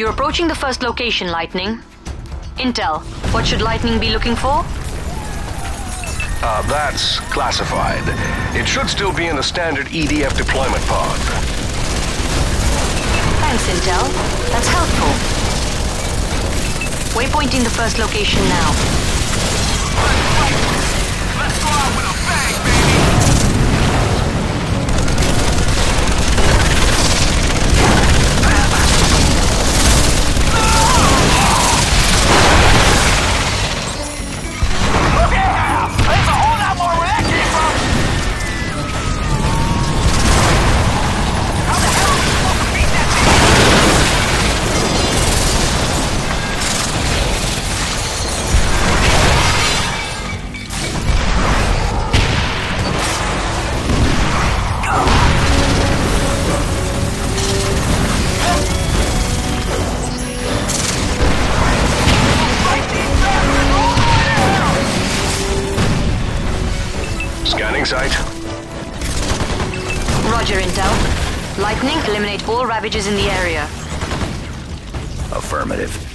You're approaching the first location, Lightning. Intel, what should Lightning be looking for? Uh, that's classified. It should still be in the standard EDF deployment pod. Thanks, Intel. That's helpful. Waypointing the first location now. Scanning site. Roger, Intel. Lightning, eliminate all Ravagers in the area. Affirmative.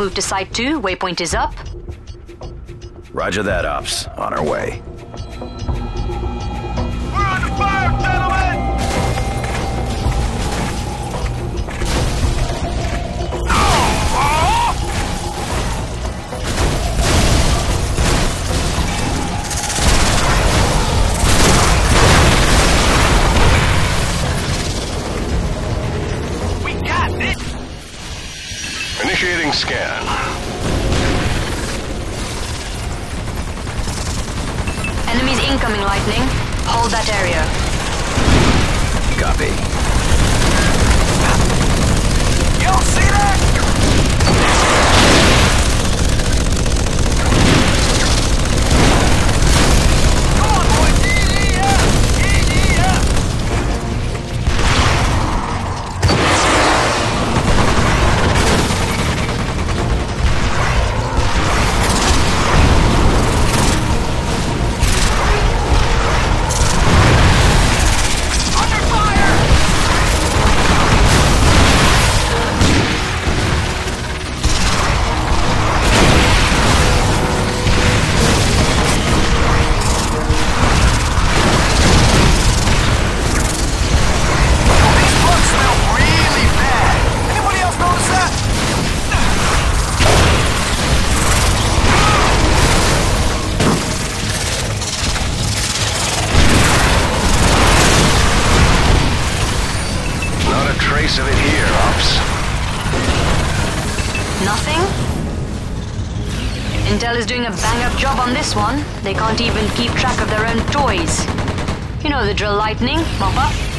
Move to Site 2. Waypoint is up. Roger that, Ops. On our way. Scan. Intel is doing a bang-up job on this one. They can't even keep track of their own toys. You know the drill, Lightning. Mop up.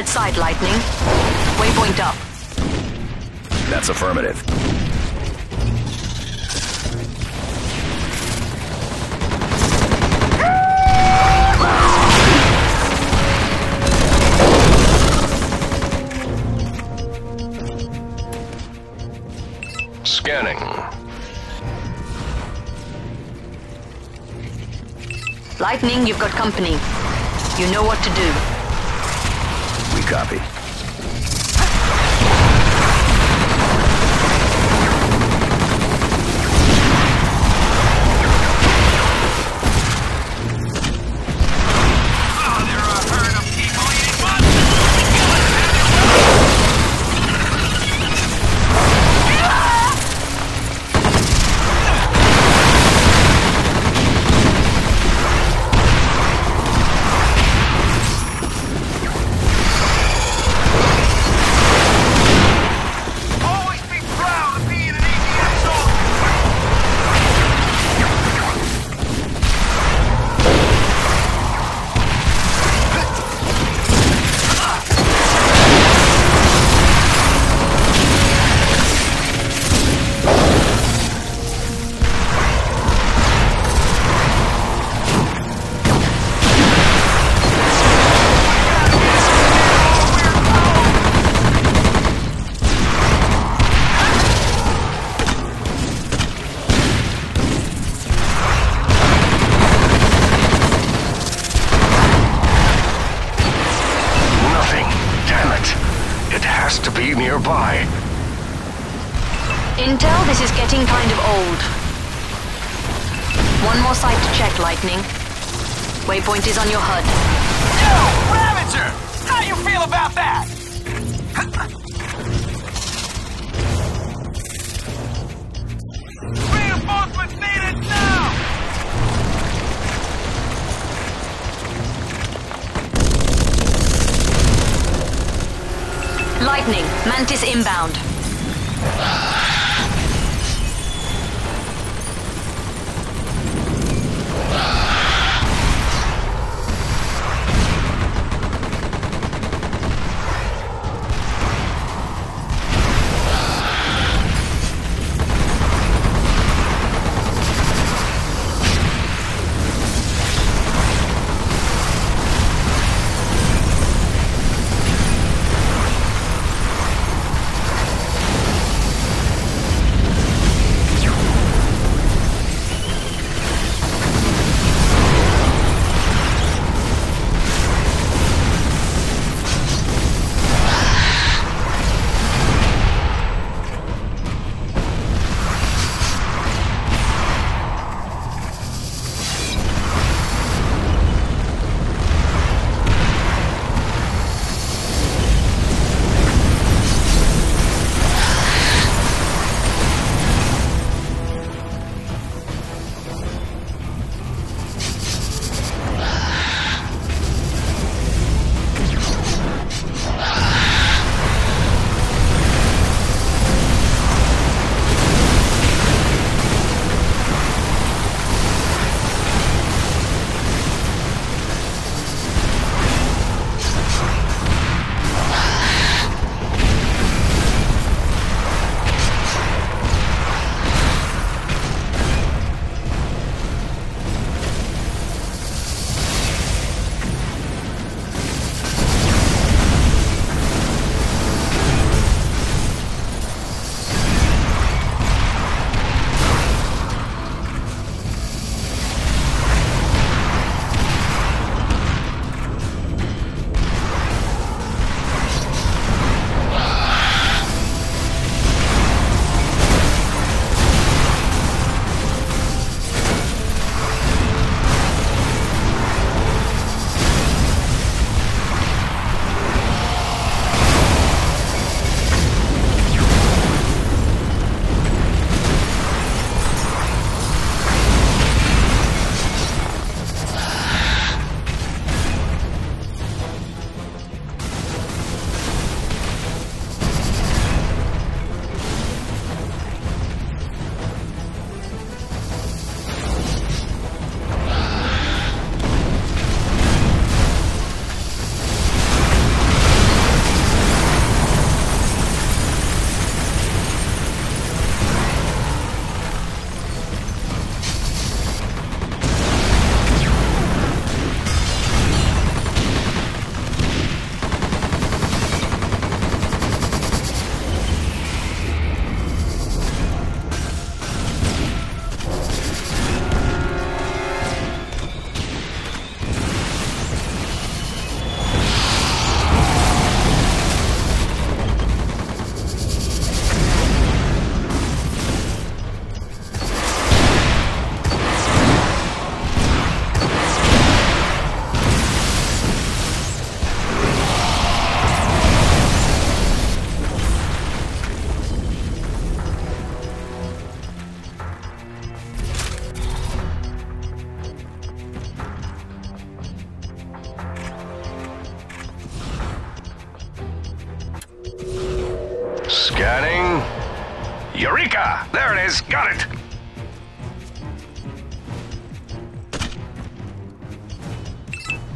Proceed to the third site, Lightning. Waypoint up. That's affirmative. Scanning. Lightning, you've got company. You know what to do. Copy. Site to check, Lightning. Waypoint is on your HUD. Yo, Ravager! How you feel about that? Reinforcements needed now! Lightning, Mantis inbound.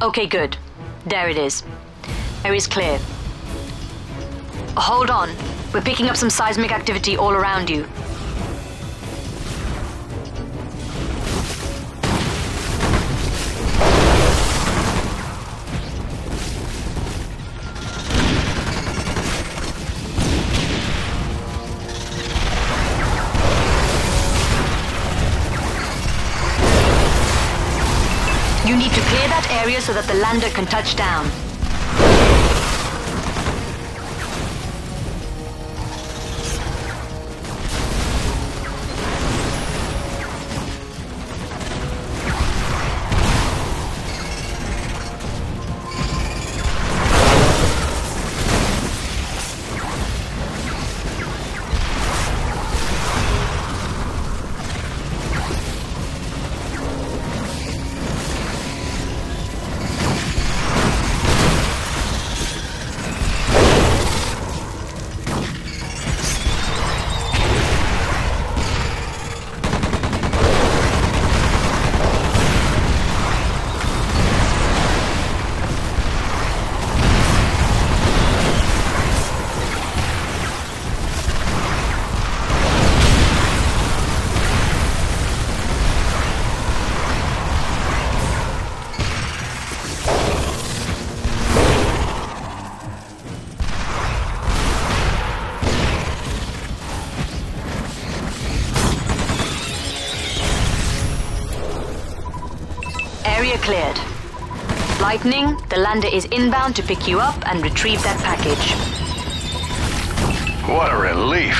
Okay, good. There it is. Area's clear. Hold on. We're picking up some seismic activity all around. You so that the lander can touch down. Lightning, the lander is inbound to pick you up and retrieve that package. What a relief.